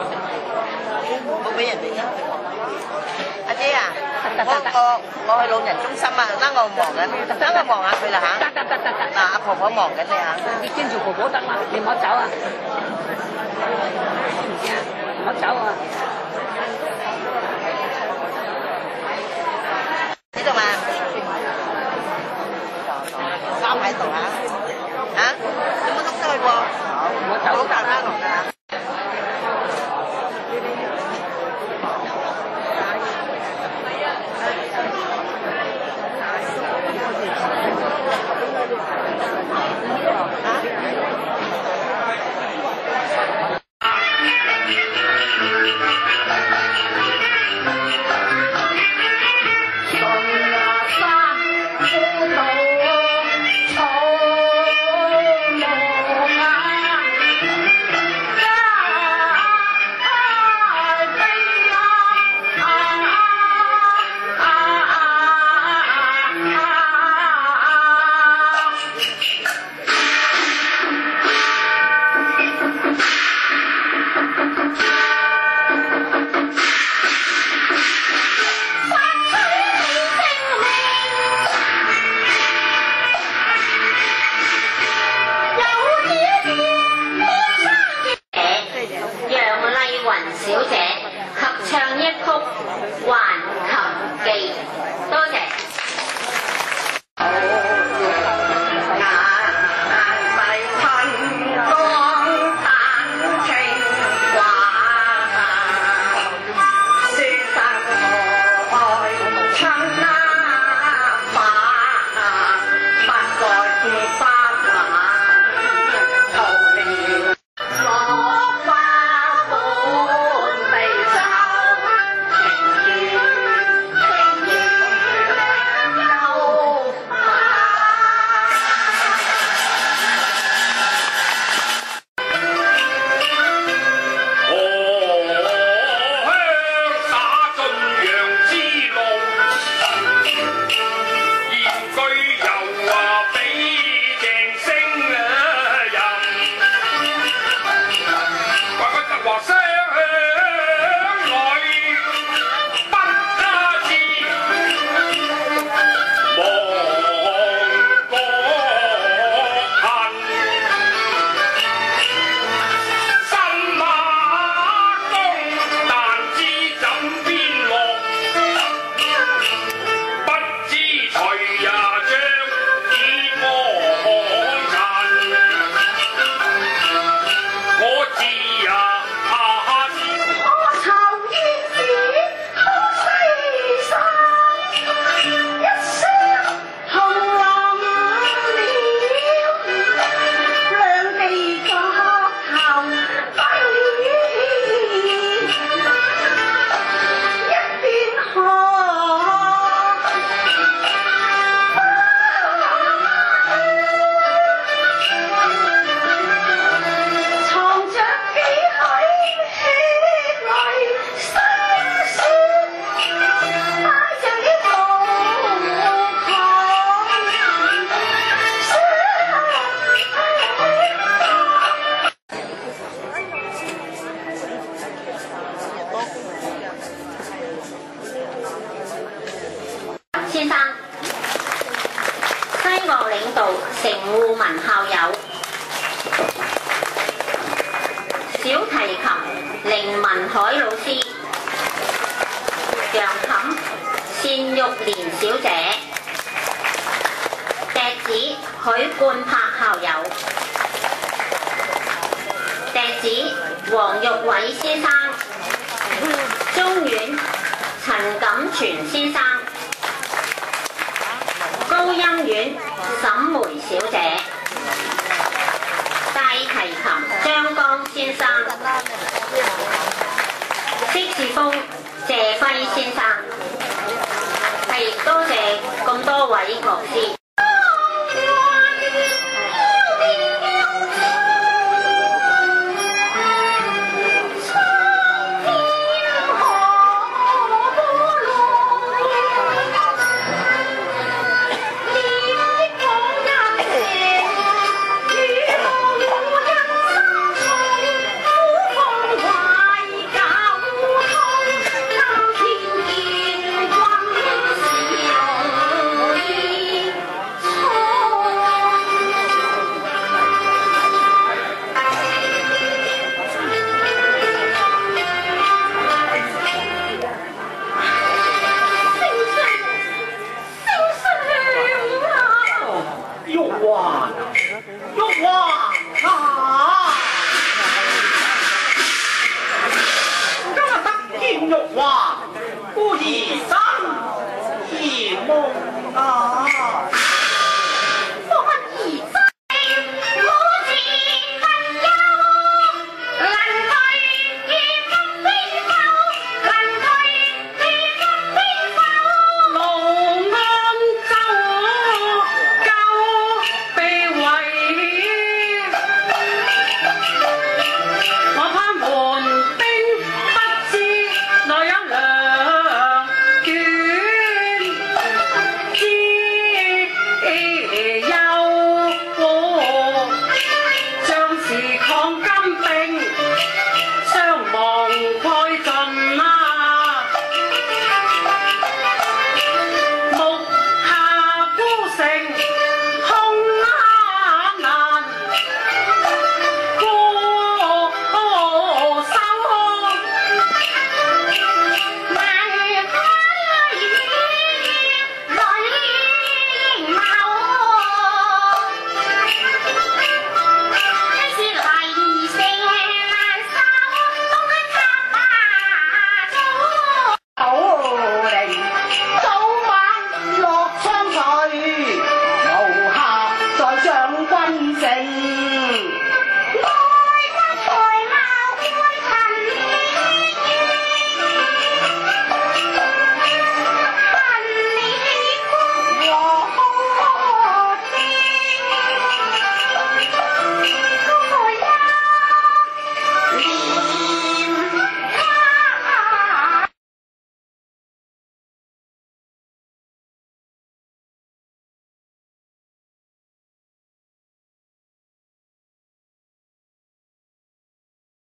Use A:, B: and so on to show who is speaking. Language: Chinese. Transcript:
A: 冇俾人哋啊！阿姐啊，我我我去老人中心啊，等我忙紧，等我忙下佢啦
B: 得，
A: 嗱，阿婆婆忙紧你吓，
B: 你跟住婆婆得啦，你唔好走啊！唔啊，唔
A: 好
C: 走啊！你做乜？《曲·还琴记》，多谢。海老师，杨琴，单玉莲小姐，笛子许冠柏校友，笛子黄玉伟先生，中院陈锦全先生，高音院沈梅。一口气。梦啊！